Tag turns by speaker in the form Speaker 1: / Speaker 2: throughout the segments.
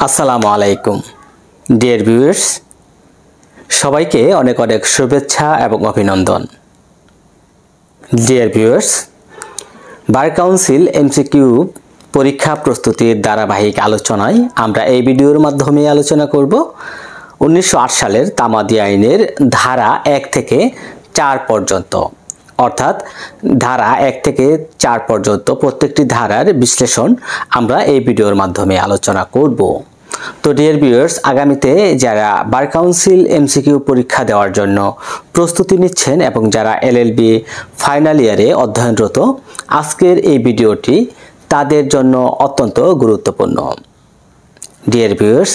Speaker 1: আসসালামু আলাইকুম। Dear viewers সবাইকে অনেক অনেক শুভেচ্ছা এবং অভিনন্দন। Dear viewers bar council MCQ পরীক্ষা প্রস্তুতির ধারাবাহিক আলোচনায় আমরা এই ভিডিওর মাধ্যমে আলোচনা করব উনিশশো আট সালের তামাদি আইনের ধারা এক থেকে চার পর্যন্ত। অর্থাৎ ধারা এক থেকে চার পর্যন্ত প্রত্যেকটি ধারার বিশ্লেষণ আমরা এই ভিডিওর মাধ্যমে আলোচনা করব। তো ডিয়ার ভিউয়ার্স আগামীতে যারা বার কাউন্সিল এমসিকিউ পরীক্ষা দেওয়ার জন্য প্রস্তুতি নিচ্ছেন এবং যারা এলএলবি ফাইনাল ইয়ারে অধ্যয়নরত, আজকের এই ভিডিওটি তাদের জন্য অত্যন্ত গুরুত্বপূর্ণ। ডিয়ার ভিউয়ার্স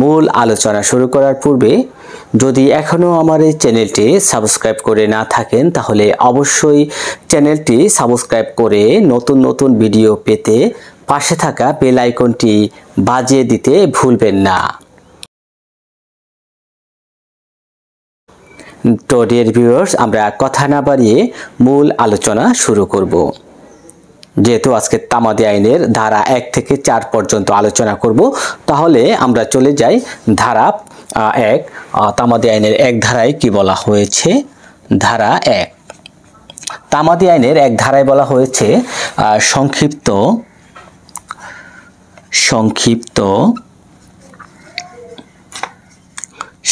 Speaker 1: মূল আলোচনা শুরু করার পূর্বে যদি এখনও আমার এই চ্যানেলটি সাবস্ক্রাইব করে না থাকেন, তাহলে অবশ্যই চ্যানেলটি সাবস্ক্রাইব করে নতুন নতুন ভিডিও পেতে পাশে থাকা বেল আইকনটি বাজিয়ে দিতে ভুলবেন না। তো ডিয়ার আমরা কথা না বাড়িয়ে মূল আলোচনা শুরু করব। যেহেতু আজকে তামাদি আইনের ধারা এক থেকে চার পর্যন্ত আলোচনা করব, তাহলে আমরা চলে যাই ধারা এক। তামাদি আইনের এক ধারায় কি বলা হয়েছে? ধারা এক। তামাদি আইনের এক ধারায় বলা হয়েছে সংক্ষিপ্ত সংক্ষিপ্ত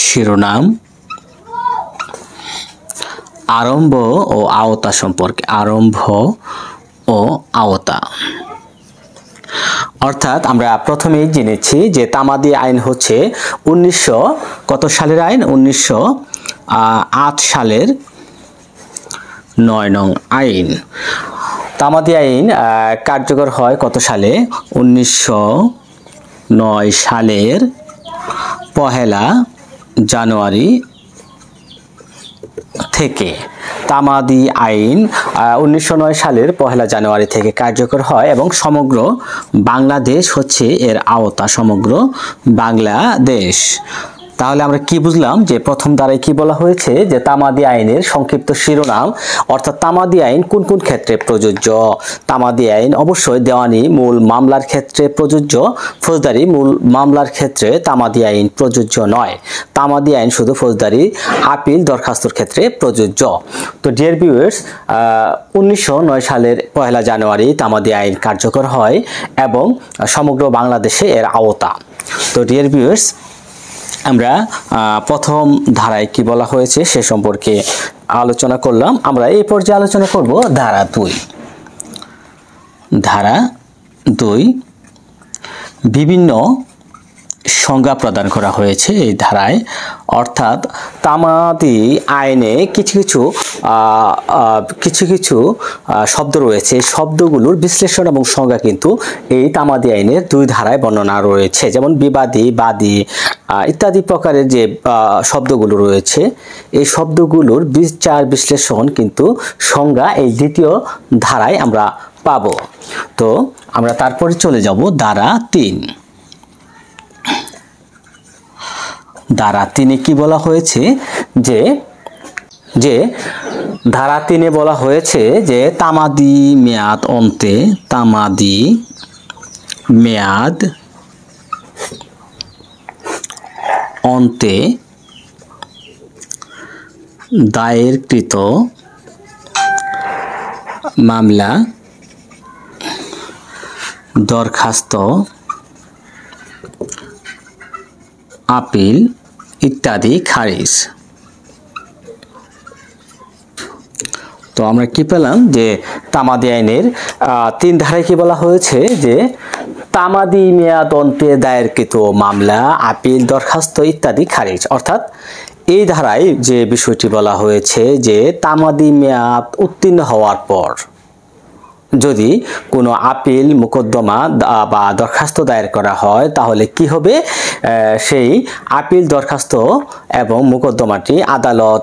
Speaker 1: শিরোনাম, আরম্ভ ও আওতা সম্পর্কে। আরম্ভ ও আওতা। অর্থাৎ আমরা প্রথমেই জেনেছি যে তামাদি আইন হচ্ছে উনিশশো কত সালের আইন? উনিশশো আট সালের নয় নং আইন। তামাদি আইন কার্যকর হয় কত সালে? উনিশশো নয় সালের পহেলা জানুয়ারি থেকে। তামাদি আইন উনিশশো নয় সালের পহেলা জানুয়ারি থেকে কার্যকর হয় এবং সমগ্র বাংলাদেশ হচ্ছে এর আওতা, সমগ্র বাংলাদেশ। তাহলে আমরা কি বুঝলাম? যে প্রথম দ্বারাই কি বলা হয়েছে? যে তামাদি আইনের সংক্ষিপ্ত শিরোনাম, অর্থাৎ তামাদি আইন কোন কোন ক্ষেত্রে প্রযোজ্য? তামাদি আইন অবশ্যই দেওয়ানি মূল মামলার ক্ষেত্রে প্রযোজ্য, ফৌজদারি মূল মামলার ক্ষেত্রে তামাদি আইন প্রযোজ্য নয়। তামাদি আইন শুধু ফৌজদারি, আপিল দরখাস্তর ক্ষেত্রে প্রযোজ্য। তো ডিয়ার ভিউয়ার্স উনিশশো নয় সালের পয়লা জানুয়ারি তামাদি আইন কার্যকর হয় এবং সমগ্র বাংলাদেশে এর আওতা। তো ডিয়ার ভিউয়ার্স আমরা প্রথম ধারায় কি বলা হয়েছে সে সম্পর্কে আলোচনা করলাম। আমরা এই পর্যায়ে আলোচনা করব ধারা দুই। ধারা দুই, বিভিন্ন সংজ্ঞা প্রদান করা হয়েছে এই ধারায়। অর্থাৎ তামাদি আইনে কিছু কিছু কিছু কিছু শব্দ রয়েছে। শব্দগুলোর বিশ্লেষণ এবং সংজ্ঞা কিন্তু এই তামাদি আইনের দুই ধারায় বর্ণনা রয়েছে। যেমন বিবাদী, বাদী ইত্যাদি প্রকারের যে শব্দগুলো রয়েছে, এই শব্দগুলোর বিচার বিশ্লেষণ কিন্তু সংজ্ঞা এই দ্বিতীয় ধারায় আমরা পাবো। তো আমরা তারপরে চলে যাব ধারা তিন। ধারা তিনে কি বলা হয়েছে? যে যে ধারা তিনে বলা হয়েছে যে, তামাদি মেয়াদ অন্তে, তামাদি মেয়াদ অন্তে দায়েরকৃত মামলা দরখাস্ত আপিল ইত্যাদি খারিজ। তো আমরা কি পেলাম যে তামাদি আইনের তিন ধারায় কি বলা হয়েছে যে তামাদি মেয়াদ অন্তে দায়েরকৃত মামলা, আপিল, দরখাস্ত ইত্যাদি খারিজ। অর্থাৎ এই ধারায় যে বিষয়টি বলা হয়েছে যে তামাদি মেয়াদ উত্তীর্ণ হওয়ার পর যদি কোনো আপিল, মোকদ্দমা বা দরখাস্ত দায়ের করা হয়, তাহলে কি হবে? সেই আপিল, দরখাস্ত এবং মোকদ্দমাটি আদালত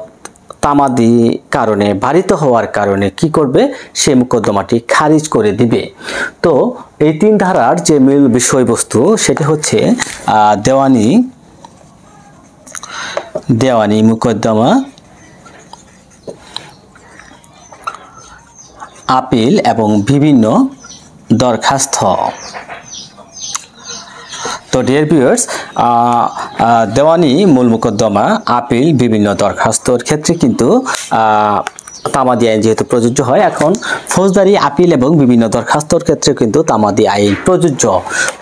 Speaker 1: তামাদি কারণে বাড়িত হওয়ার কারণে কি করবে? সে মোকদ্দমাটি খারিজ করে দিবে। তো এই তিন ধারার যে মূল বিষয়বস্তু, সেটি হচ্ছে দেওয়ানি দেওয়ানি, মোকদ্দমা আপিল এবং বিভিন্ন দরখাস্ত। তো ডিয়ার ভিউয়ার্স দেওয়ানি মূল মোকদ্দমা, আপিল, বিভিন্ন দরখাস্তর ক্ষেত্রে কিন্তু তামাদি আইন যেহেতু প্রযোজ্য হয়, এখন ফৌজদারি, আপিল এবং বিভিন্ন দরখাস্তর ক্ষেত্রে কিন্তু তামাদি আইন প্রযোজ্য।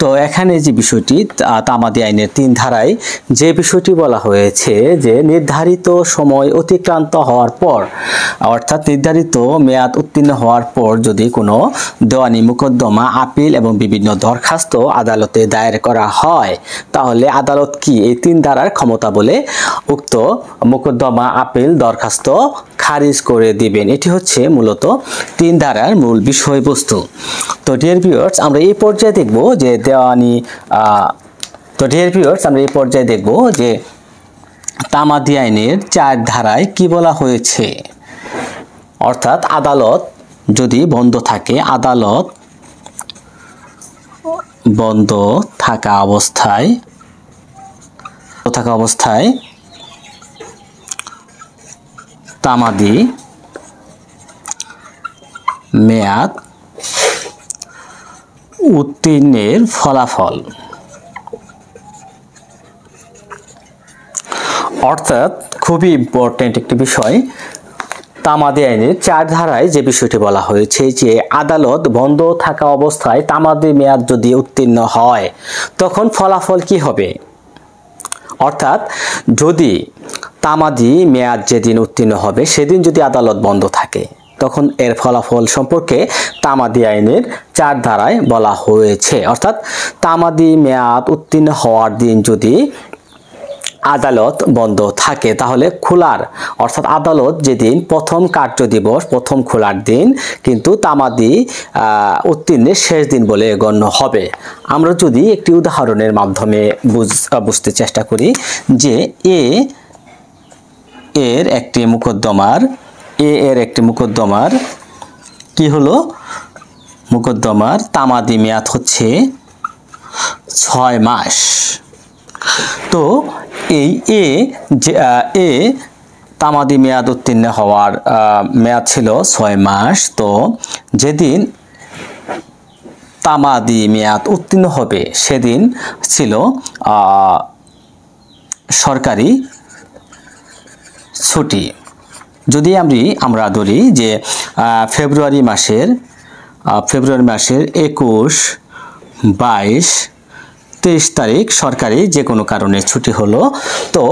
Speaker 1: তো এখানে যে বিষয়টি তামাদি আইনের তিন ধারায় যে বিষয়টি বলা হয়েছে যে নির্ধারিত সময় অতিক্রান্ত হওয়ার পর, অর্থাৎ নির্ধারিত মেয়াদ উত্তীর্ণ হওয়ার পর যদি কোনো দেওয়ানি, মোকদ্দমা, আপিল এবং বিভিন্ন দরখাস্ত আদালতে দায়ের করা হয়, তাহলে আদালত কি এই তিন ধারার ক্ষমতা বলে উক্ত মোকদ্দমা, আপিল, দরখাস্ত খারিজ করে দিবেন। এটি হচ্ছে মূলত তিন ধারার মূল বিষয়বস্তু। তো ডিয়ার ভিউয়ার্স আমরা এই পর্যায়ে দেখব যে দেওয়ানি তো ডিয়ার ভিউয়ার্স আমরা এই পর্যায়ে দেখব যে তামাদি আইনের চার ধারায় কি বলা হয়েছে। অর্থাৎ আদালত যদি বন্ধ থাকে, আদালত বন্ধ থাকা অবস্থায় থাকা অবস্থায় তামাদি, মেয়াদ, উত্তীর্ণের ফলাফল। অর্থাৎ খুবই ইম্পর্টেন্ট একটি বিষয়, তামাদি আইনের চার ধারায় যে বিষয়টি বলা হয়েছে যে আদালত বন্ধ থাকা অবস্থায় তামাদি মেয়াদ যদি উত্তীর্ণ হয়, তখন ফলাফল কি হবে? অর্থাৎ যদি তামাদি মেয়াদ যেদিন উত্তীর্ণ হবে, সেদিন যদি আদালত বন্ধ থাকে, তখন এর ফলাফল সম্পর্কে তামাদি আইনের চার ধারায় বলা হয়েছে। অর্থাৎ তামাদি মেয়াদ উত্তীর্ণ হওয়ার দিন যদি আদালত বন্ধ থাকে, তাহলে খোলার, অর্থাৎ আদালত যেদিন প্রথম কার্য দিবস, প্রথম খোলার দিন, কিন্তু তামাদি উত্তীর্ণের শেষ দিন বলে গণ্য হবে। আমরা যদি একটি উদাহরণের মাধ্যমে বুঝতে চেষ্টা করি যে এ এর একটি মুকদ্দমার, এ এর একটি মুকদ্দমার কি হলো? মুকদ্দমার তামাদি মেয়াদ হচ্ছে ছয় মাস। তো এই এ যে এ তামাদি মেয়াদ উত্তীর্ণ হওয়ার মেয়াদ ছিল ছয় মাস। তো যেদিন তামাদি মেয়াদ উত্তীর্ণ হবে, সেদিন ছিল সরকারি ছুটি। যদি আমি, আমরা ধরি যে ফেব্রুয়ারি মাসের ফেব্রুয়ারি মাসের একুশ, বাইশ, তেইশ তারিখ সরকারি যে কোনো কারণে ছুটি হলো, তো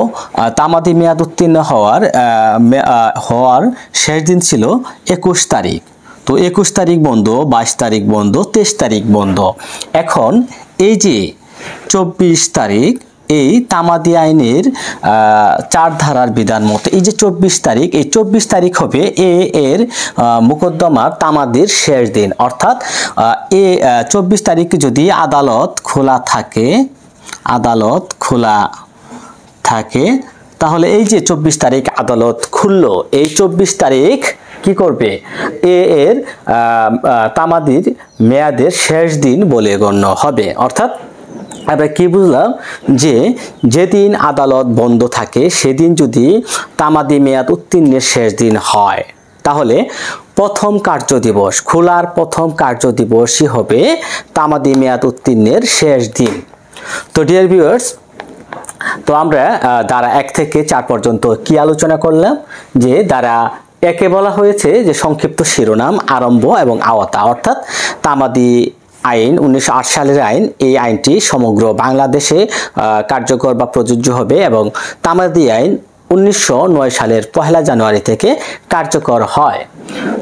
Speaker 1: তামাদি মেয়াদ উত্তীর্ণ হওয়ার হওয়ার শেষ দিন ছিল একুশ তারিখ। তো একুশ তারিখ বন্ধ, বাইশ তারিখ বন্ধ, তেইশ তারিখ বন্ধ। এখন এই যে চব্বিশ তারিখ এই তামাদি আইনের চার ধারার বিধান মতো, এই যে চব্বিশ তারিখ, এই চব্বিশ তারিখ হবে এ এর মোকদ্দমার তামাদির শেষ দিন। অর্থাৎ এ চব্বিশ তারিখ যদি আদালত খোলা থাকে, আদালত খোলা থাকে, তাহলে এই যে চব্বিশ তারিখ আদালত খুললো, এই চব্বিশ তারিখ কি করবে? এ এর তামাদির মেয়াদের শেষ দিন বলে গণ্য হবে। অর্থাৎ আমরা কি বুঝলাম? যে যেদিন আদালত বন্ধ থাকে, সেদিন যদি তামাদি মেয়াদ উত্তীর্ণের শেষ দিন হয়, তাহলে প্রথম কার্য দিবস, খোলার প্রথম কার্য দিবসই হবে তামাদি মেয়াদ উত্তীর্ণের শেষ দিন। তো ডিয়ার ভিউয়ার্স তো আমরা দ্বারা এক থেকে চার পর্যন্ত কি আলোচনা করলাম? যে দ্বারা একে বলা হয়েছে যে সংক্ষিপ্ত শিরোনাম, আরম্ভ এবং আওতা, অর্থাৎ তামাদি আইন, উনিশশো আট সালের আইন, এই আইনটি সমগ্র বাংলাদেশে কার্যকর বা প্রযোজ্য হবে এবং তামাদি আইন উনিশশো নয় সালের পহেলা জানুয়ারি থেকে কার্যকর হয়।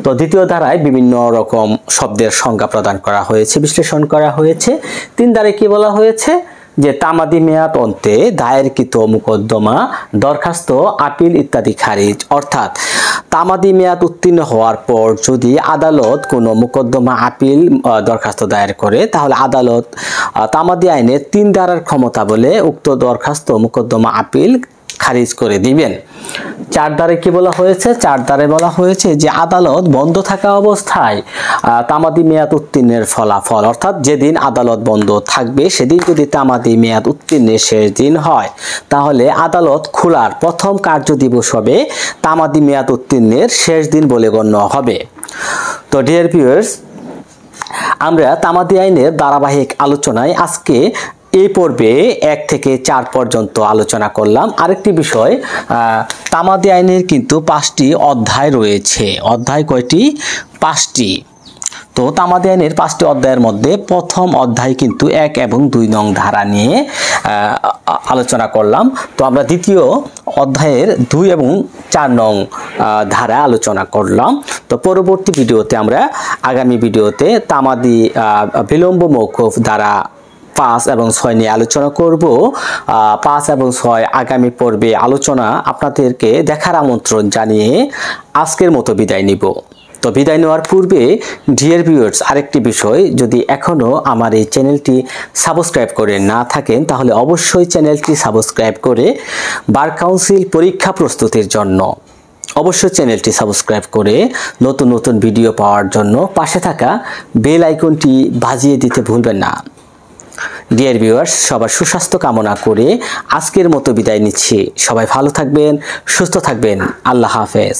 Speaker 1: তো দ্বিতীয় ধারায় বিভিন্ন রকম শব্দের সংজ্ঞা প্রদান করা হয়েছে, বিশ্লেষণ করা হয়েছে। তিন ধারায় কি বলা হয়েছে? যে তামাদি মেয়াদ অন্তে দায়েরকৃত মোকদ্দমা, দরখাস্ত, আপিল ইত্যাদি খারিজ। অর্থাৎ তামাদি মেয়াদ উত্তীর্ণ হওয়ার পর যদি আদালত কোনো মোকদ্দমা, আপিল দরখাস্ত দায়ের করে, তাহলে আদালত তামাদি আইনে তিন ধারার ক্ষমতা বলে উক্ত দরখাস্ত, মোকদ্দমা, আপিল খারিজ করে দিবেন। চার কি বলা হয়েছে? চার বলা হয়েছে যে আদালত বন্ধ থাকা অবস্থায় তামাদি মেয়াদ উত্তীর্ণের ফলাফল, অর্থাৎ যেদিন আদালত বন্ধ থাকবে, সেদিন যদি তামাদি মেয়াদ উত্তীর্ণের শেষ দিন হয়, তাহলে আদালত খোলার প্রথম কার্য দিবস হবে তামাদি মেয়াদ উত্তীর্ণের শেষ দিন বলে গণ্য হবে। তো ডিয়ার ভিউয়ার্স, আমরা তামাদি আইনের ধারাবাহিক আলোচনায় আজকে এই পর্বে এক থেকে চার পর্যন্ত আলোচনা করলাম। আরেকটি বিষয় তামাদি আইনের কিন্তু পাঁচটি অধ্যায় রয়েছে। অধ্যায় কয়টি? পাঁচটি। তো তামাদি আইনের পাঁচটি অধ্যায়ের মধ্যে প্রথম অধ্যায় কিন্তু এক এবং দুই নং ধারা নিয়ে আলোচনা করলাম। তো আমরা দ্বিতীয় অধ্যায়ের দুই এবং চার নং ধারা আলোচনা করলাম। তো পরবর্তী ভিডিওতে আমরা আগামী ভিডিওতে তামাদি বিলম্ব মৌকুফ দ্বারা পাঁচ এবং ছয় নিয়ে আলোচনা করব। পাঁচ এবং ছয় আগামী পর্বে আলোচনা আপনাদেরকে দেখার আমন্ত্রণ জানিয়ে আজকের মতো বিদায় নিব। তো বিদায় নেওয়ার পূর্বে ডিয়ার ভিউয়ার্স আরেকটি বিষয়, যদি এখনও আমার এই চ্যানেলটি সাবস্ক্রাইব করে না থাকেন, তাহলে অবশ্যই চ্যানেলটি সাবস্ক্রাইব করে বার কাউন্সিল পরীক্ষা প্রস্তুতির জন্য অবশ্যই চ্যানেলটি সাবস্ক্রাইব করে নতুন নতুন ভিডিও পাওয়ার জন্য পাশে থাকা বেল আইকনটি বাজিয়ে দিতে ভুলবেন না। ডিয়ার ভিউয়ার্স সবার সুস্বাস্থ্য কামনা করে আজকের মতো বিদায় নিচ্ছি। সবাই ভালো থাকবেন, সুস্থ থাকবেন। আল্লাহ হাফেজ।